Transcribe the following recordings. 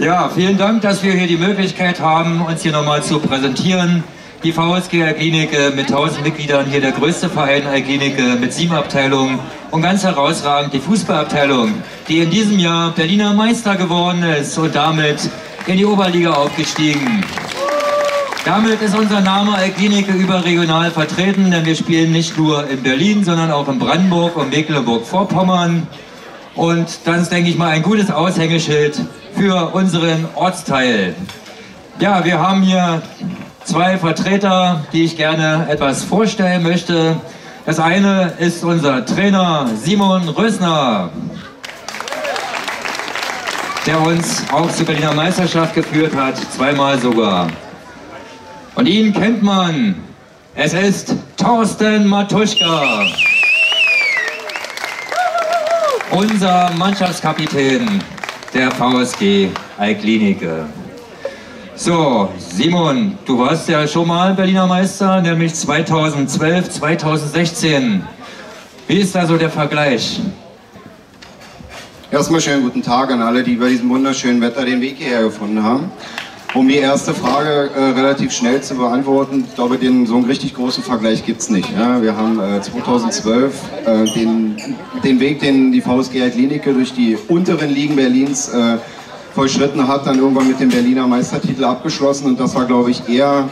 Ja, vielen Dank, dass wir hier die Möglichkeit haben, uns hier nochmal zu präsentieren. Die VSG Alklinike mit 1000 Mitgliedern, hier der größte Verein Alklinike mit sieben Abteilungen und ganz herausragend die Fußballabteilung, die in diesem Jahr Berliner Meister geworden ist und damit in die Oberliga aufgestiegen. Damit ist unser Name Alklinike überregional vertreten, denn wir spielen nicht nur in Berlin, sondern auch in Brandenburg und Mecklenburg-Vorpommern. Und das ist, denke ich mal, ein gutes Aushängeschild für unseren Ortsteil. Ja, wir haben hier zwei Vertreter, die ich gerne etwas vorstellen möchte. Das eine ist unser Trainer Simon Rösner, der uns auch zur Berliner Meisterschaft geführt hat, zweimal sogar. Und ihn kennt man. Es ist Thorsten Matuschka. Unser Mannschaftskapitän der VSG Alklinike. So, Simon, du warst ja schon mal Berliner Meister, nämlich 2012, 2016. Wie ist da so der Vergleich? Erstmal schönen guten Tag an alle, die bei diesem wunderschönen Wetter den Weg hierher gefunden haben. Um die erste Frage äh, relativ schnell zu beantworten, ich glaube, den, so einen richtig großen Vergleich gibt es nicht. Ja? Wir haben äh, 2012 äh, den, den Weg, den die VSG Klinike durch die unteren Ligen Berlins äh, vollschritten hat, dann irgendwann mit dem Berliner Meistertitel abgeschlossen und das war, glaube ich, eher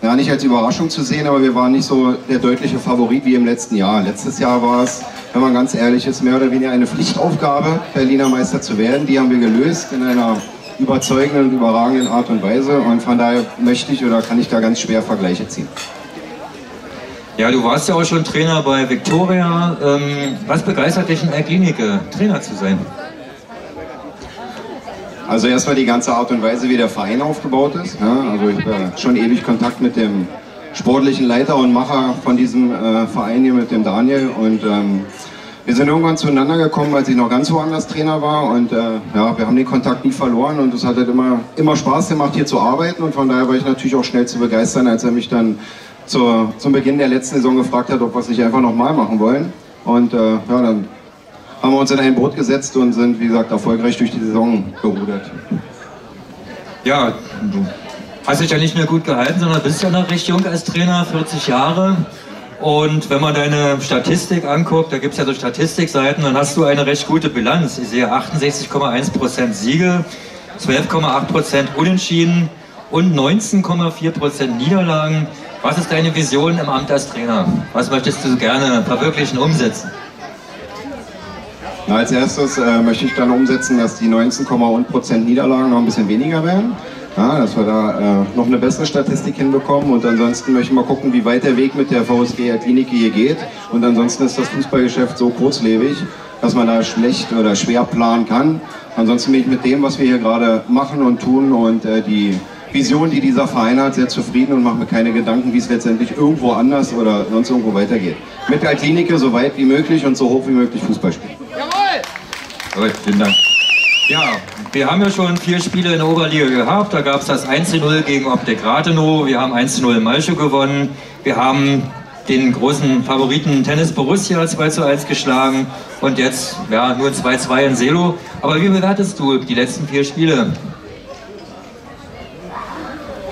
ja, nicht als Überraschung zu sehen, aber wir waren nicht so der deutliche Favorit wie im letzten Jahr. Letztes Jahr war es, wenn man ganz ehrlich ist, mehr oder weniger eine Pflichtaufgabe, Berliner Meister zu werden. Die haben wir gelöst in einer überzeugenden und überragenden Art und Weise und von daher möchte ich oder kann ich da ganz schwer Vergleiche ziehen. Ja, du warst ja auch schon Trainer bei Victoria. Ähm, was begeistert dich in der Klinik, Trainer zu sein? Also erstmal die ganze Art und Weise, wie der Verein aufgebaut ist. Also ich habe schon ewig Kontakt mit dem sportlichen Leiter und Macher von diesem äh, Verein hier, mit dem Daniel. Und ähm, wir sind irgendwann zueinander gekommen, als ich noch ganz woanders Trainer war. Und äh, ja, wir haben den Kontakt nie verloren und es hat halt immer, immer Spaß gemacht, hier zu arbeiten. Und von daher war ich natürlich auch schnell zu begeistern, als er mich dann zur, zum Beginn der letzten Saison gefragt hat, ob wir es nicht einfach nochmal machen wollen. Und äh, ja, dann haben wir uns in ein Boot gesetzt und sind, wie gesagt, erfolgreich durch die Saison gerudert. Ja, du hast dich ja nicht mehr gut gehalten, sondern bist ja noch recht jung als Trainer, 40 Jahre. Und wenn man deine Statistik anguckt, da gibt es ja so Statistikseiten, dann hast du eine recht gute Bilanz. Ich sehe 68,1% Siege, 12,8% Unentschieden und 19,4% Niederlagen. Was ist deine Vision im Amt als Trainer? Was möchtest du gerne verwirklichen, umsetzen? Na, als erstes äh, möchte ich dann umsetzen, dass die 19,1% Niederlagen noch ein bisschen weniger werden. Ja, dass wir da äh, noch eine bessere Statistik hinbekommen und ansonsten möchten wir gucken, wie weit der Weg mit der VSG Klinik hier geht und ansonsten ist das Fußballgeschäft so kurzlebig, dass man da schlecht oder schwer planen kann. Ansonsten bin ich mit dem, was wir hier gerade machen und tun und äh, die Vision, die dieser Verein hat, sehr zufrieden und mache mir keine Gedanken, wie es letztendlich irgendwo anders oder sonst irgendwo weitergeht. Mit der Klinike so weit wie möglich und so hoch wie möglich Fußball spielen. Gut, vielen Dank. Ja, wir haben ja schon vier Spiele in der Oberliga gehabt. Da gab es das 1-0 gegen Optik Rathenow. Wir haben 1-0 in Malchow gewonnen. Wir haben den großen Favoriten Tennis Borussia 2 1 geschlagen und jetzt ja, nur 2-2 in Selo. Aber wie bewertest du die letzten vier Spiele?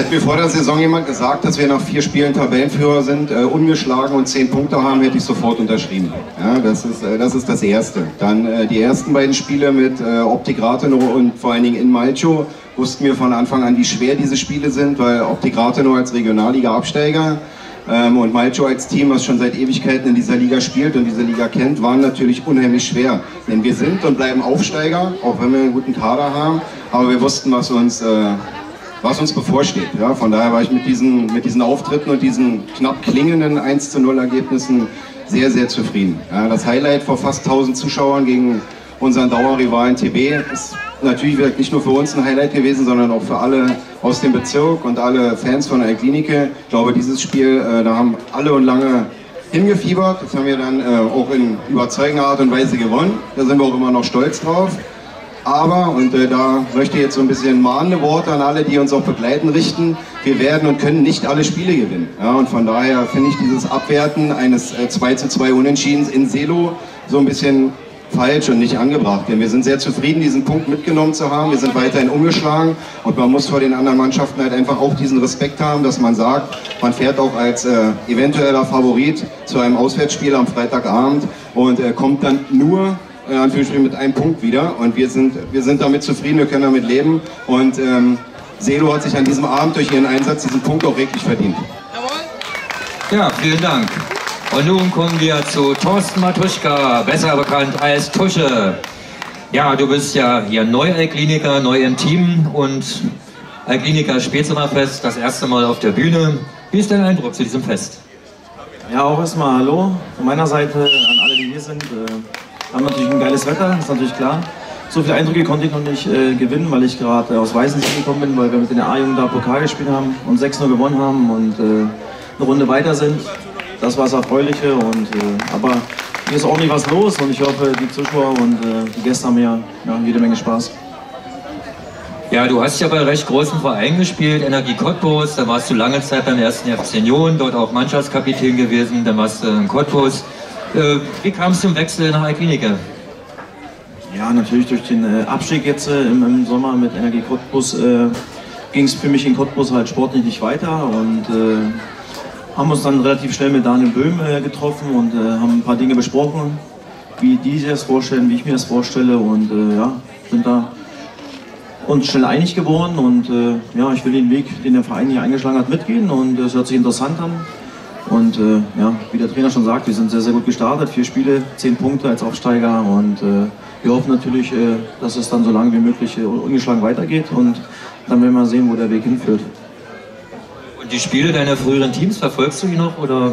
Hätte mir vor der Saison jemand gesagt, dass wir nach vier Spielen Tabellenführer sind, äh, ungeschlagen und zehn Punkte haben, hätte ich sofort unterschrieben. Ja, das, ist, äh, das ist das Erste. Dann äh, die ersten beiden Spiele mit äh, Optik Rathenow und vor allen Dingen in Malchow wussten wir von Anfang an, wie schwer diese Spiele sind, weil Optik Rathenow als Regionalliga-Absteiger ähm, und Malchow als Team, was schon seit Ewigkeiten in dieser Liga spielt und diese Liga kennt, waren natürlich unheimlich schwer. Denn wir sind und bleiben Aufsteiger, auch wenn wir einen guten Kader haben, aber wir wussten, was uns... Äh, was uns bevorsteht. Ja, von daher war ich mit diesen, mit diesen Auftritten und diesen knapp klingenden 1 zu 0 Ergebnissen sehr, sehr zufrieden. Ja, das Highlight vor fast 1000 Zuschauern gegen unseren Dauerrivalen TB ist natürlich nicht nur für uns ein Highlight gewesen, sondern auch für alle aus dem Bezirk und alle Fans von der Klinike. Ich glaube, dieses Spiel, äh, da haben alle und lange hingefiebert. Das haben wir dann äh, auch in überzeugender Art und Weise gewonnen. Da sind wir auch immer noch stolz drauf. Aber, und äh, da möchte ich jetzt so ein bisschen mahnende Worte an alle, die uns auch begleiten, richten, wir werden und können nicht alle Spiele gewinnen. Ja, und von daher finde ich dieses Abwerten eines äh, 2 zu 2 Unentschiedens in Selo so ein bisschen falsch und nicht angebracht. Denn wir sind sehr zufrieden, diesen Punkt mitgenommen zu haben. Wir sind weiterhin umgeschlagen und man muss vor den anderen Mannschaften halt einfach auch diesen Respekt haben, dass man sagt, man fährt auch als äh, eventueller Favorit zu einem Auswärtsspiel am Freitagabend und äh, kommt dann nur äh, Anführungsstrichen mit einem Punkt wieder und wir sind, wir sind damit zufrieden, wir können damit leben und ähm, Selo hat sich an diesem Abend durch ihren Einsatz diesen Punkt auch wirklich verdient. Ja, vielen Dank. Und nun kommen wir zu Thorsten Matuschka, besser bekannt als Tusche. Ja, du bist ja hier Neu-Kliniker, neu im Team und Kliniker Spätsommerfest, das erste Mal auf der Bühne. Wie ist dein Eindruck zu diesem Fest? Ja, auch erstmal Hallo von meiner Seite an alle, die hier sind. Wir haben natürlich ein geiles Wetter, ist natürlich klar. So viele Eindrücke konnte ich noch nicht äh, gewinnen, weil ich gerade aus Weißensee gekommen bin, weil wir mit den A-Jungen da Pokal gespielt haben und 6-0 gewonnen haben und äh, eine Runde weiter sind. Das war das Erfreuliche. Und, äh, aber hier ist ordentlich was los und ich hoffe, die Zuschauer und äh, die Gäste haben ja, ja jede Menge Spaß. Ja, du hast ja bei recht großen Vereinen gespielt, Energie Cottbus, da warst du lange Zeit beim ersten FC Union, dort auch Mannschaftskapitän gewesen, dann warst du in Cottbus. Äh, wie kam es zum Wechsel nach Alklinike? Ja, natürlich durch den äh, Abstieg jetzt äh, im, im, Sommer mit Energie Cottbus äh, ging es für mich in Cottbus halt sportlich nicht weiter und äh, haben uns dann relativ schnell mit Daniel Böhm äh, getroffen und äh, haben ein paar Dinge besprochen, wie die sich das vorstellen, wie ich mir das vorstelle und ja, sind da uns schnell einig geworden und ja, ich will den Weg, den der Verein hier eingeschlagen hat, mitgehen und es hört sich interessant an. Und äh, ja, wie der Trainer schon sagt, wir sind sehr, sehr gut gestartet. Vier Spiele, zehn Punkte als Aufsteiger und äh, wir hoffen natürlich, äh, dass es dann so lange wie möglich äh, ungeschlagen weitergeht und dann werden wir sehen, wo der Weg hinführt. Und die Spiele deiner früheren Teams, verfolgst du die noch oder?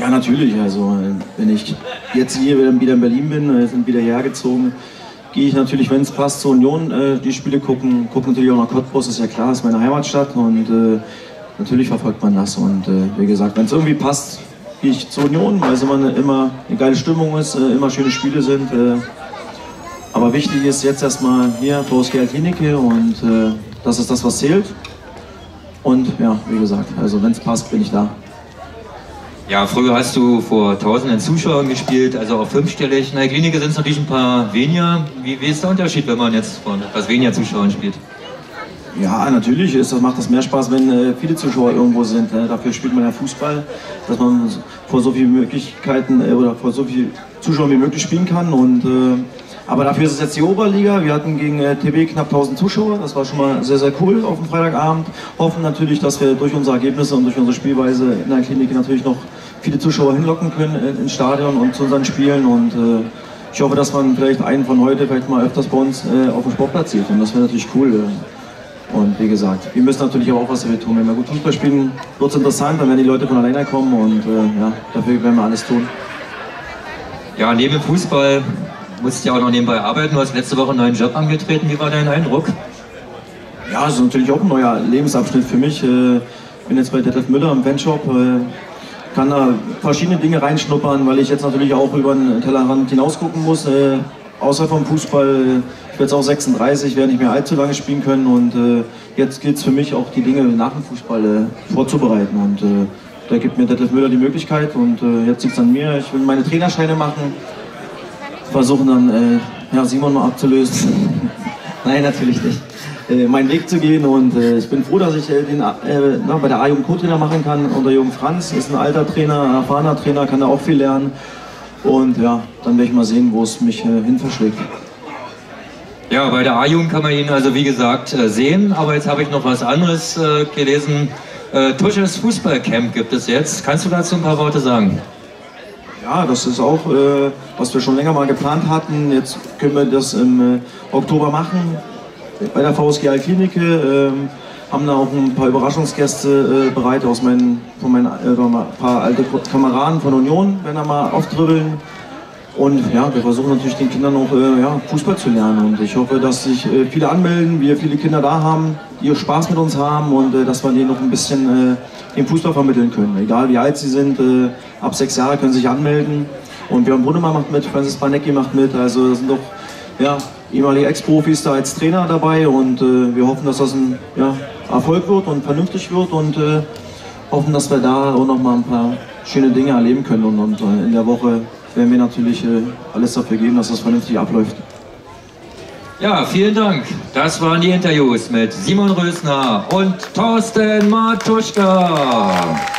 Ja, natürlich. Also, äh, wenn ich jetzt hier wieder in Berlin bin, sind wieder hergezogen, gehe ich natürlich, wenn es passt, zur Union die Spiele gucken. Gucke natürlich auch nach Cottbus, ist ja klar, ist meine Heimatstadt und äh, natürlich verfolgt man das. Und äh, wie gesagt, wenn es irgendwie passt, gehe ich zur Union, weil es immer eine, immer eine geile Stimmung ist, äh, immer schöne Spiele sind. Äh, aber wichtig ist jetzt erstmal hier VSG Klinike und äh, das ist das, was zählt. Und ja, wie gesagt, also wenn es passt, bin ich da. Ja, früher hast du vor tausenden Zuschauern gespielt, also auch fünfstellig. In der Klinik sind es natürlich ein paar weniger. Wie, wie ist der Unterschied, wenn man jetzt vor etwas weniger Zuschauern spielt? Ja, natürlich ist das, macht das mehr Spaß, wenn äh, viele Zuschauer irgendwo sind. Ne? Dafür spielt man ja Fußball, dass man vor so vielen Möglichkeiten äh, oder vor so vielen Zuschauern wie möglich spielen kann. Und, äh, aber dafür ist es jetzt die Oberliga. Wir hatten gegen äh, TB knapp 1000 Zuschauer. Das war schon mal sehr, sehr cool auf dem Freitagabend. Hoffen natürlich, dass wir durch unsere Ergebnisse und durch unsere Spielweise in der Klinik natürlich noch viele Zuschauer hinlocken können äh, ins Stadion und zu unseren Spielen. Und äh, ich hoffe, dass man vielleicht einen von heute vielleicht mal öfters bei uns auf dem Sportplatz sieht. Und das wäre natürlich cool. Und wie gesagt, wir müssen natürlich auch was dafür tun. Wenn wir gut Fußball spielen, wird es interessant, dann werden die Leute von alleine kommen und äh, ja, dafür werden wir alles tun. Ja, neben Fußball musst du ja auch noch nebenbei arbeiten. Du hast letzte Woche einen neuen Job angetreten. Wie war dein Eindruck? Ja, das ist natürlich auch ein neuer Lebensabschnitt für mich. Ich äh, bin jetzt bei Detlef Müller im Fanshop, äh, kann da verschiedene Dinge reinschnuppern, weil ich jetzt natürlich auch über den Tellerrand hinausgucken muss. Äh, außer vom Fußball ich werde jetzt auch 36, werde nicht mehr allzu lange spielen können und äh, jetzt gilt es für mich auch die Dinge nach dem Fußball äh, vorzubereiten und äh, da gibt mir Detlef Müller die Möglichkeit und äh, jetzt liegt es an mir. Ich will meine Trainerscheine machen, versuchen dann äh, ja, Simon mal abzulösen. Nein, natürlich nicht. Äh, meinen Weg zu gehen und ich bin froh, dass ich den na, bei der A-Jugend Co-Trainer machen kann unter Jürgen Franz, ist ein alter Trainer, ein erfahrener Trainer, kann da auch viel lernen und ja, dann werde ich mal sehen, wo es mich hin verschlägt. Ja, bei der A-Jugend kann man ihn also wie gesagt äh, sehen, aber jetzt habe ich noch was anderes äh, gelesen. Äh, Tusches Fußballcamp gibt es jetzt. Kannst du dazu ein paar Worte sagen? Ja, das ist auch, äh, was wir schon länger mal geplant hatten. Jetzt können wir das im äh, Oktober machen bei der VSG Alklinike. Ähm, haben da auch ein paar Überraschungsgäste äh, bereit aus meinen, von meinen ein paar alte Kameraden von Union, wenn er mal aufdribbeln. Und ja, wir versuchen natürlich den Kindern auch äh, ja, Fußball zu lernen. Und ich hoffe, dass sich äh, viele anmelden, wir viele Kinder da haben, die Spaß mit uns haben und äh, dass wir denen noch ein bisschen äh, den Fußball vermitteln können. Egal wie alt sie sind, äh, ab sechs Jahre können sie sich anmelden. Und Björn Brunnemann macht mit, Francis Banecki macht mit. Also das sind doch ja, ehemalige Ex-Profis da als Trainer dabei. Und äh, wir hoffen, dass das ein ja, Erfolg wird und vernünftig wird. Und hoffen, dass wir da auch noch mal ein paar schöne Dinge erleben können und, und in der Woche werden wir natürlich äh, alles dafür geben, dass das vernünftig abläuft. Ja, vielen Dank. Das waren die Interviews mit Simon Rösner und Thorsten Matuschka.